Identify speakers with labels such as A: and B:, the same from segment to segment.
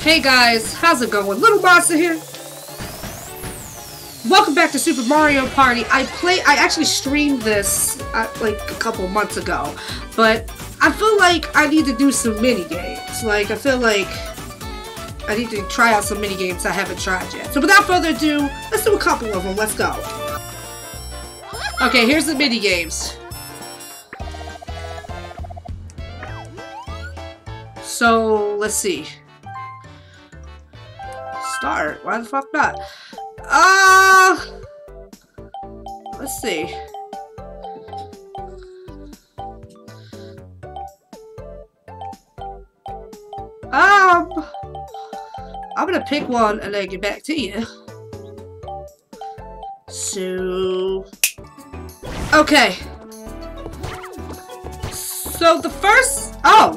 A: Hey guys, how's it going? Little Monster here. Welcome back to Super Mario Party. I play. I actually streamed this uh, like a couple months ago, but I feel like I need to do some mini games. Like I feel like I need to try out some mini games I haven't tried yet. So without further ado, let's do a couple of them. Let's go. Okay, here's the mini games. So let's see. Start. Why the fuck not? Ah. Uh, let's see. Um, I'm gonna pick one and then get back to you. So, okay. So the first, oh,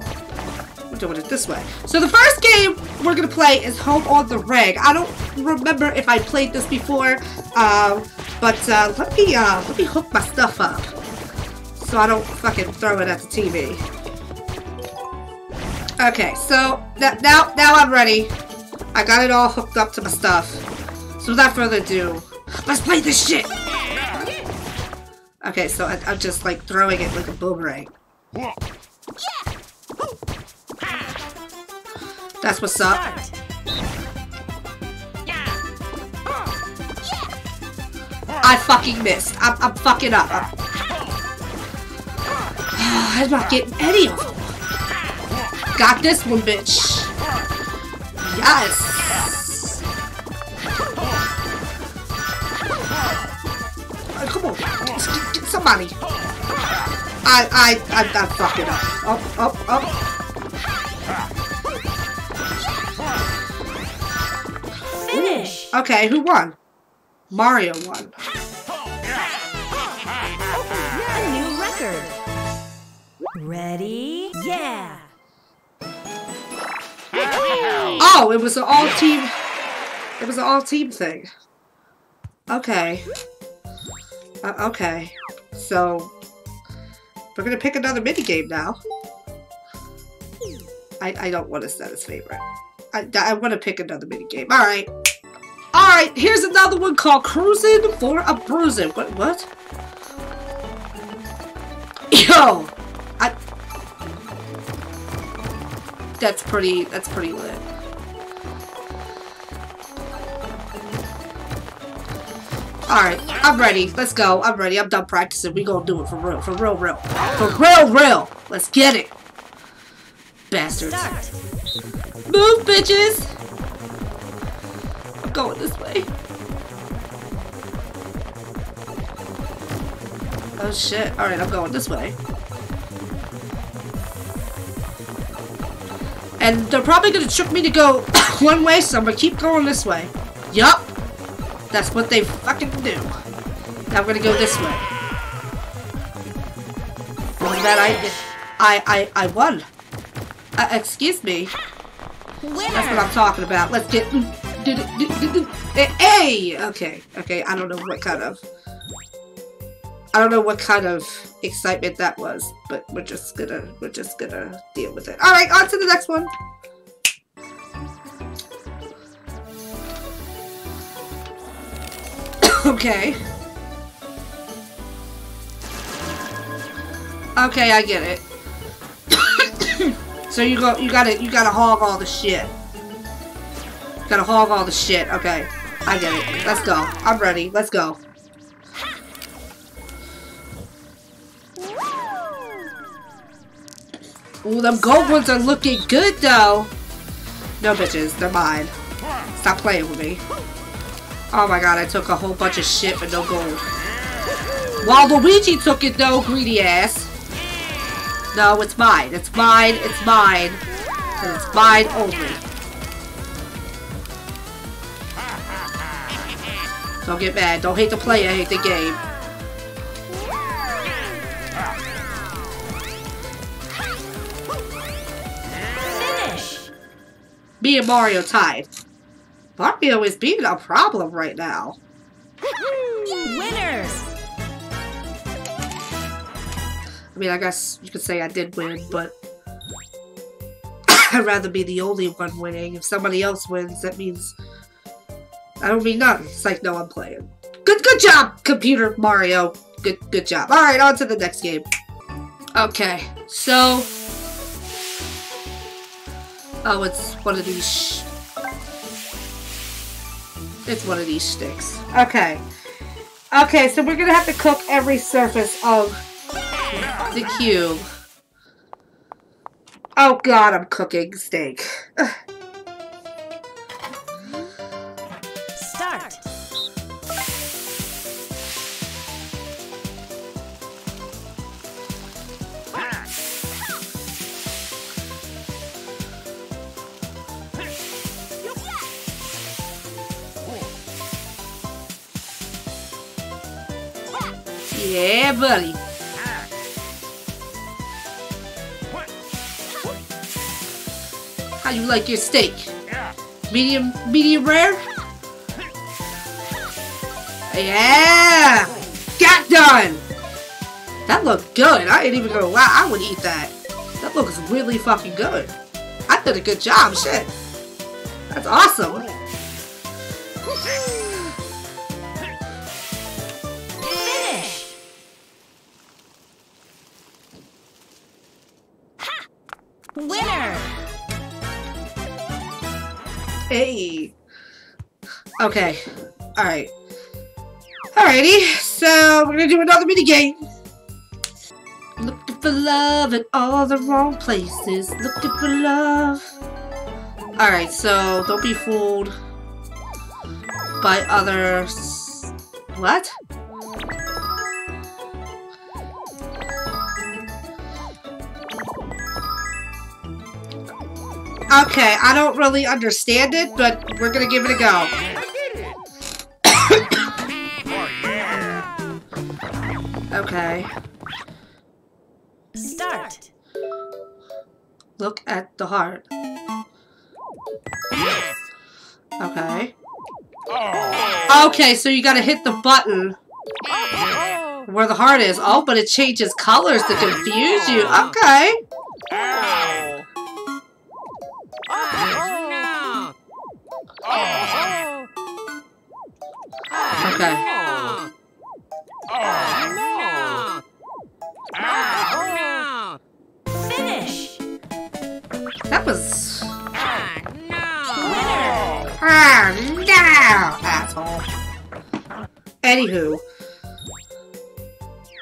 A: we're doing it this way. So the first game we're gonna play is Home on the Reg. I don't remember if I played this before, uh, but uh, let me uh, let me hook my stuff up so I don't fucking throw it at the TV. Okay, so now now I'm ready. I got it all hooked up to my stuff. So without further ado, let's play this shit. Okay, so I, I'm just like throwing it like a boomerang. That's what's up. I fucking missed. I'm, I'm fucking up. I'm, I'm not getting any of them. Got this one, bitch. Yes. Oh, come on. Get, get somebody. I, I, I, I'm fucking up. Up, up, up. Okay, who won? Mario won.
B: A new record. Ready? Yeah.
A: Oh, it was an all team. It was an all team thing. Okay. Uh, okay. So we're gonna pick another mini game now. I I don't want to set his favorite. I I want to pick another mini game. All right. Right. Here's another one called Cruising for a Bruising. What what? Yo, I. That's pretty. That's pretty lit. Alright, I'm ready. Let's go. I'm ready. I'm done practicing. We gonna do it for real. For real, real. For real, real. Let's get it. Bastards. Move, bitches! I'm going this way. Oh shit. Alright, I'm going this way. And they're probably gonna trick me to go one way, so I'm gonna keep going this way. Yup. That's what they fucking do. Now I'm gonna go this way. Wasn't that I, I, I, I won. Uh, excuse me.
B: Winner.
A: That's what I'm talking about. Let's get. Eh, hey! Okay, okay. I don't know what kind of. I don't know what kind of excitement that was, but we're just gonna we're just gonna deal with it. All right, on to the next one. okay. Okay, I get it. so you go, you gotta, you gotta hog all the shit. Gotta hog all the shit. Okay, I get it. Let's go. I'm ready. Let's go. Ooh, them gold ones are looking good though. No bitches, they're mine. Stop playing with me. Oh my god, I took a whole bunch of shit but no gold. While Luigi took it though, greedy ass. No, it's mine. It's mine. It's mine. And it's mine only. Don't get mad. Don't hate the player, hate the game.
B: Finish.
A: Me and Mario tied. Mario is being a problem right now.
B: Winners.
A: I mean, I guess you could say I did win, but... I'd rather be the only one winning. If somebody else wins, that means I don't mean nothing. It's like, no, I'm playing. Good, good job, computer Mario. Good, good job. All right, on to the next game. Okay, so oh, it's one of these. it's one of these sticks. Okay, okay, so we're gonna have to cook every surface of the cube. Oh God, I'm cooking steak. Yeah, buddy. How you like your steak? Medium, medium rare? Yeah! Got done! That looked good. I ain't even gonna lie. I would eat that. That looks really fucking good. I did a good job. Shit. That's awesome. Hey. Okay. Alright. Alrighty. So, we're gonna do another mini game. Looking for love in all the wrong places. Looking for love. Alright, so don't be fooled by others. What? Okay, I don't really understand it, but we're gonna give it a go. Okay.
B: Start.
A: Look at the heart. Okay. Okay, so you gotta hit the button where the heart is. Oh, but it changes colors to confuse you. Okay. Okay.
B: Finish.
A: That was...
B: Winner.
A: Ah, no! Asshole. Anywho.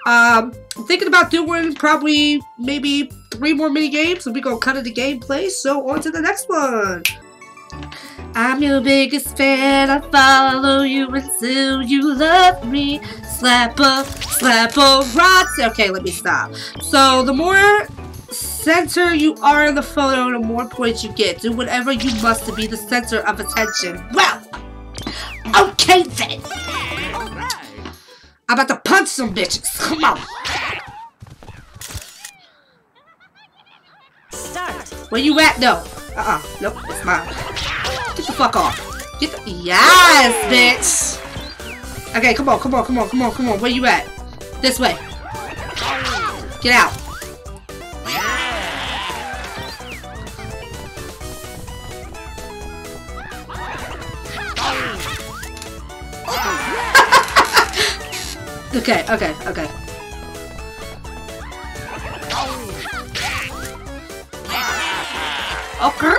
A: Um, thinking about doing probably maybe three more mini games and we gonna cut it to gameplay, so on to the next one. I'm your biggest fan, I follow you until you love me. Slap a, slap a rot. Okay, let me stop. So, the more center you are in the photo, the more points you get. Do whatever you must to be the center of attention. Well, okay then. I'm about to punch some bitches. Come on. Where you at? though? Uh-uh. Nope. It's mine. Get the fuck off. Get the... Yes, bitch. Okay, come on, come on, come on, come on, come on. Where you at? This way. Get out. Okay, okay, okay. Okay.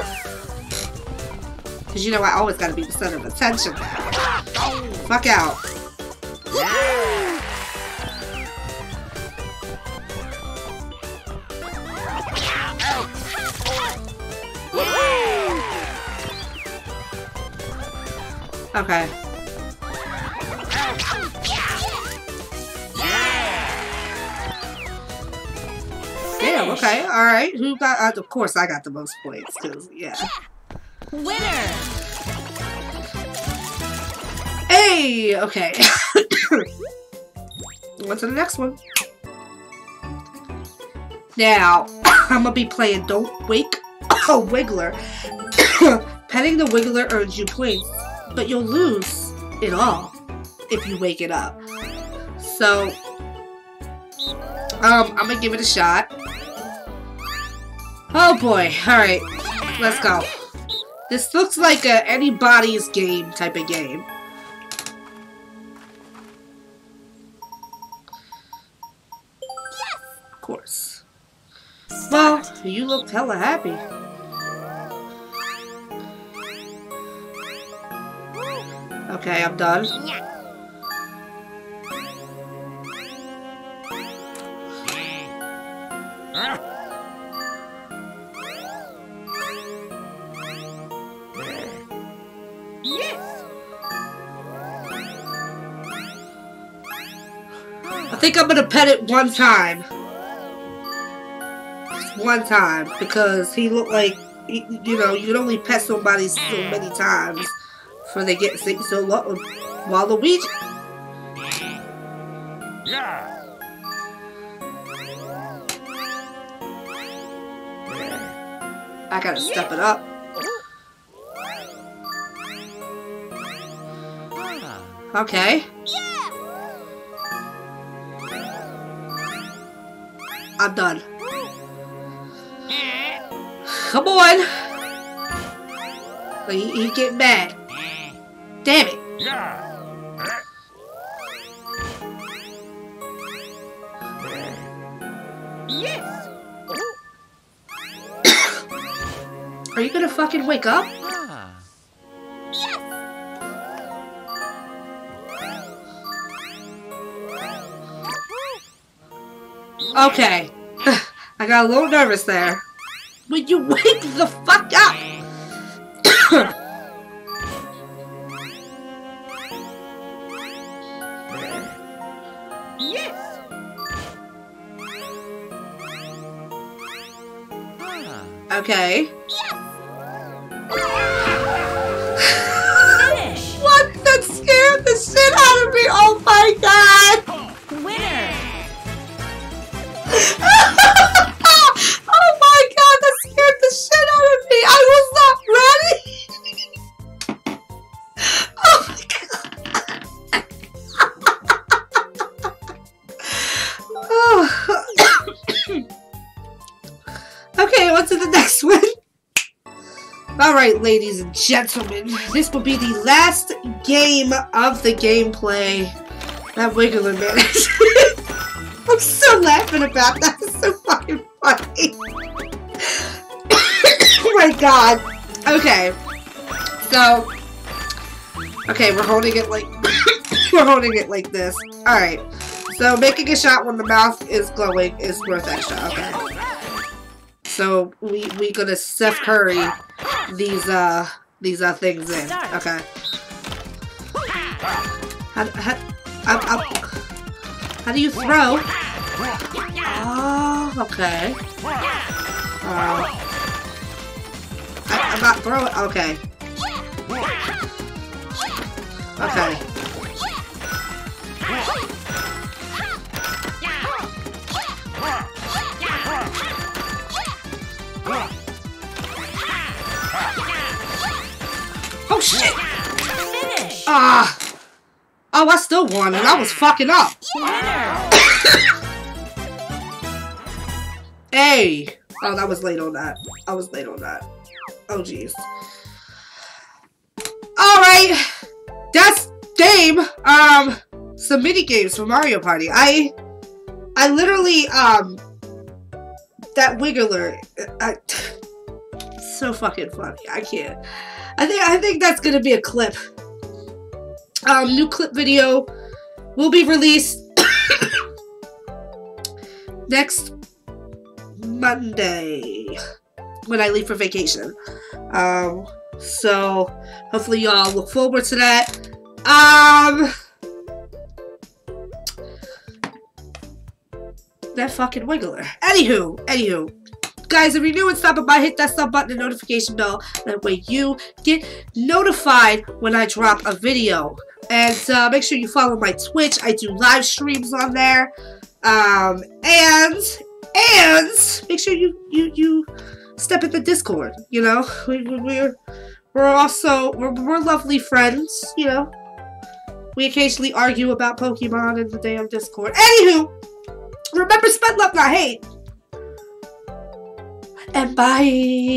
A: Cause you know I always gotta be the center of attention now. Fuck out. Okay. Okay, alright. Who got, uh, of course I got the most points, cause, yeah.
B: Winner.
A: Hey, okay. on to the next one. Now, I'm gonna be playing Don't Wake a Wiggler. Petting the Wiggler earns you points, but you'll lose it all if you wake it up. So, um, I'm gonna give it a shot. Oh boy, alright. Let's go. This looks like a anybody's game type of game. Of course. Well, you look hella happy. Okay, I'm done. Think I'm gonna pet it one time. One time, because he looked like, you know, you can only pet somebody so many times before they get sick. So, Lu- Waluigi, I gotta step it up. Okay. I'm done. Come on. He, he get mad. Damn it. Yes. Are you gonna fucking wake up? Okay. I got a little nervous there. Would you wake the fuck up? yes. Okay.
B: Finish.
A: What? That scared the shit out of me. Oh my god.
B: Winner.
A: ladies and gentlemen, this will be the last game of the gameplay. That Wiggler managed. I'm still laughing about that. It's so fucking funny. oh my god. Okay. So. Okay, we're holding it like. we're holding it like this. Alright. So making a shot when the mouth is glowing is worth extra. Okay. So we we gonna Steph Curry these uh these uh things in. Okay. How, how, up, up. How do you throw? Oh, okay. Uh, I, I'm not throwing. Okay. Okay. Ah! Oh, I still won, and I was fucking up.
B: Winner.
A: Hey! Oh, that was late on that. I was late on that. Oh, jeez. Alright! That's game! Um, some mini games for Mario Party. I, I literally, um, that Wiggler, I, so fucking funny. I can't. I think, I think that's gonna be a clip. Um, new clip video will be released next Monday when I leave for vacation. Um, so hopefully y'all look forward to that. Um, that fucking wiggler. Anywho, anywho. Guys, if you're new and stopping by, hit that sub button and notification bell. That way you get notified when I drop a video. And uh, make sure you follow my Twitch. I do live streams on there. Um, and and make sure you you you step at the Discord. You know, we, we, we're we're also we're, we're lovely friends. You know, we occasionally argue about Pokemon in the damn Discord. Anywho, remember, spend love, not hate. And bye.